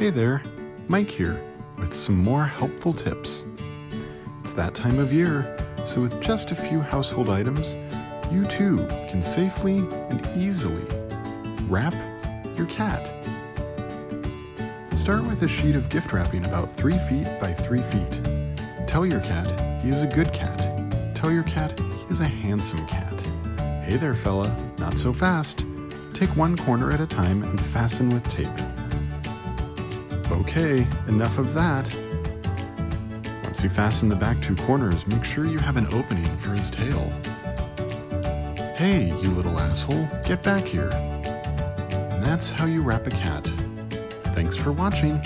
Hey there, Mike here with some more helpful tips. It's that time of year, so with just a few household items, you too can safely and easily wrap your cat. Start with a sheet of gift wrapping about 3 feet by 3 feet. Tell your cat he is a good cat. Tell your cat he is a handsome cat. Hey there, fella, not so fast. Take one corner at a time and fasten with tape. Okay, enough of that. Once you fasten the back two corners, make sure you have an opening for his tail. Hey, you little asshole, get back here. And that's how you wrap a cat. Thanks for watching.